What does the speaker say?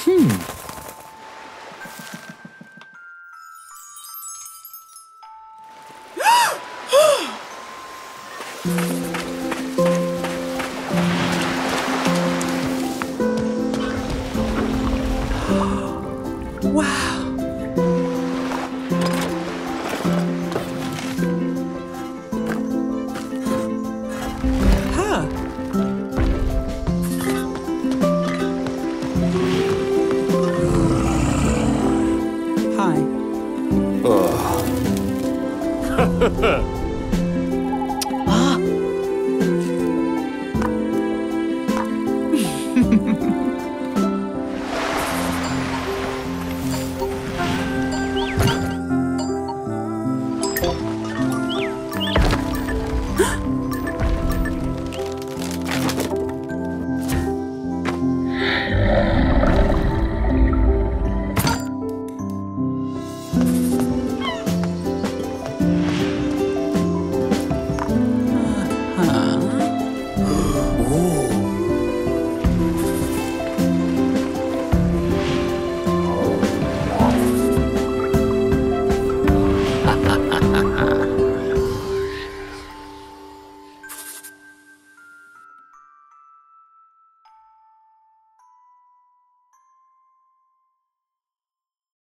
Hmm. wow. Hi.